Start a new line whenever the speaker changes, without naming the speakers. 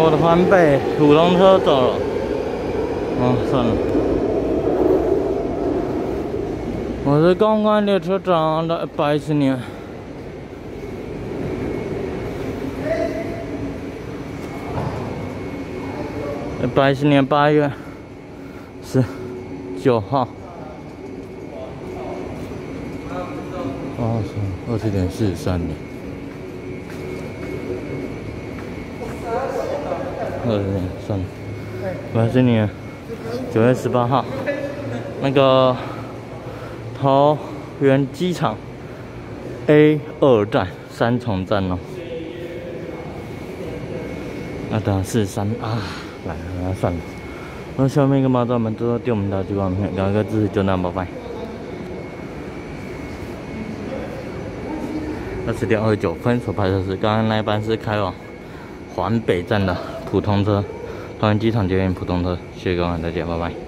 我的翻倍普通车走了。哦，算了。我是公安列车长的一百一十年。一百一十年八月十九号。哦，是二十点四十三年。二十点算了。我是你，九月十八号，那个桃园机场 A 二站三重站哦。那等四十三啊，来，那算了。那下面一个马站门都要丢我们的激光片，两个字就那么拜。二十点二十九分所拍的是刚刚那一班是开往环北站的普通车，桃园机场捷运普通车，谢谢各位，再见，拜拜。